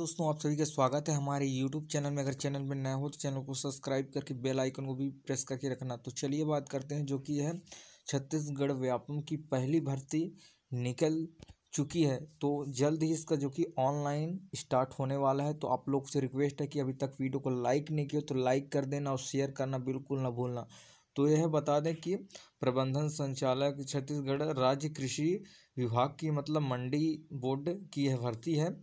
दोस्तों, आप सभी का स्वागत है हमारे यूट्यूब चैनल में। अगर चैनल में नया हो तो चैनल को सब्सक्राइब करके बेल आइकन को भी प्रेस करके रखना। तो चलिए बात करते हैं जो कि है छत्तीसगढ़ व्यापम की पहली भर्ती निकल चुकी है। तो जल्द ही इसका जो कि ऑनलाइन स्टार्ट होने वाला है। तो आप लोग से रिक्वेस्ट है कि अभी तक वीडियो को लाइक नहीं किया तो लाइक कर देना और शेयर करना बिल्कुल ना भूलना। तो यह बता दें कि प्रबंधन संचालक छत्तीसगढ़ राज्य कृषि विभाग की मतलब मंडी बोर्ड की यह भर्ती है।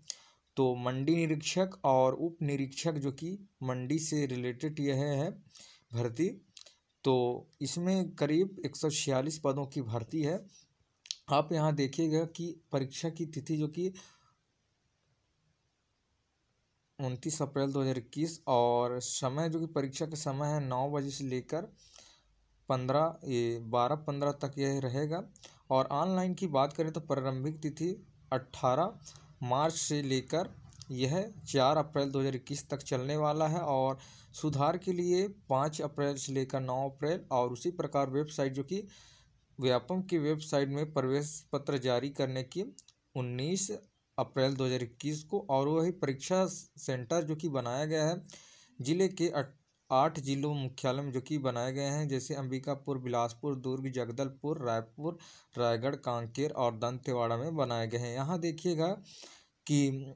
तो मंडी निरीक्षक और उप निरीक्षक जो कि मंडी से रिलेटेड यह है भर्ती तो इसमें करीब एक सौ छियालीस पदों की भर्ती है। आप यहाँ देखिएगा कि परीक्षा की तिथि जो कि उनतीस अप्रैल दो हज़ार इक्कीस और समय जो कि परीक्षा का समय है नौ बजे से लेकर पंद्रह, ये बारह पंद्रह तक यह रहेगा। और ऑनलाइन की बात करें तो प्रारंभिक तिथि अट्ठारह मार्च से लेकर यह चार अप्रैल 2021 तक चलने वाला है और सुधार के लिए पाँच अप्रैल से लेकर नौ अप्रैल और उसी प्रकार वेबसाइट जो कि व्यापम की वेबसाइट में प्रवेश पत्र जारी करने की उन्नीस अप्रैल 2021 को और वही परीक्षा सेंटर जो कि बनाया गया है, ज़िले के आठ जिलों मुख्यालय जो कि बनाए गए हैं, जैसे अंबिकापुर, बिलासपुर, दुर्ग, जगदलपुर, रायपुर, रायगढ़, कांकेर और दंतेवाड़ा में बनाए गए हैं। यहाँ देखिएगा कि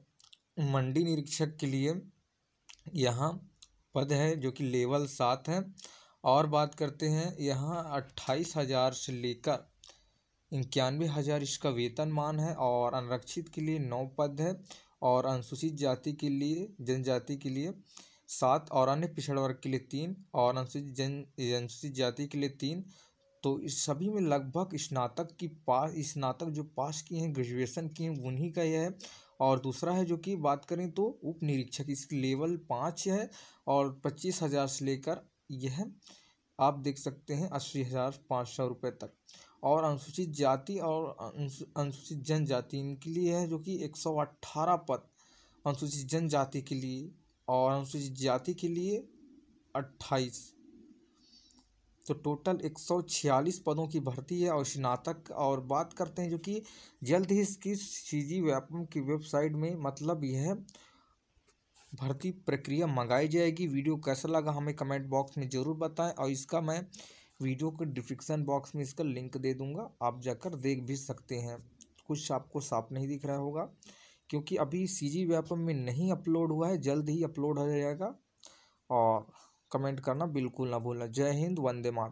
मंडी निरीक्षक के लिए यहाँ पद है जो कि लेवल सात है। और बात करते हैं, यहाँ अट्ठाईस हज़ार से लेकर इक्यानवे हज़ार इसका वेतनमान है और अनरक्षित के लिए नौ पद है और अनुसूचित जाति के लिए, जनजाति के लिए सात और अन्य पिछड़ा वर्ग के लिए तीन और अनुसूचित जन, अनुसूचित जाति के लिए तीन। तो इस सभी में लगभग स्नातक की पास स्नातक जो पास किए हैं ग्रेजुएशन किए हैं, उन्हीं का यह है। और दूसरा है जो कि बात करें तो उप निरीक्षक इसकी लेवल पाँच है और पच्चीस हज़ार से लेकर यह आप देख सकते हैं अस्सी हज़ार पाँच सौ रुपये तक। और अनुसूचित जाति और अनुसूचित जनजाति इनके लिए है जो कि एक सौ अट्ठारह पद, अनुसूचित जनजाति के लिए और अनुसूचित जाति के लिए अट्ठाईस। तो टोटल एक सौ छियालीस पदों की भर्ती है और स्नातक और बात करते हैं जो कि जल्द ही इसकी सी जी व्यापम की वेबसाइट में मतलब यह भर्ती प्रक्रिया मंगाई जाएगी। वीडियो कैसा लगा हमें कमेंट बॉक्स में ज़रूर बताएँ और इसका मैं वीडियो के डिस्क्रिप्शन बॉक्स में इसका लिंक दे दूँगा, आप जाकर देख भी सकते हैं। कुछ आपको साफ़ नहीं दिख रहा होगा। क्योंकि अभी सी जी व्यापम में नहीं अपलोड हुआ है, जल्द ही अपलोड हो जाएगा। और कमेंट करना बिल्कुल ना भूलना। जय हिंद, वंदे मात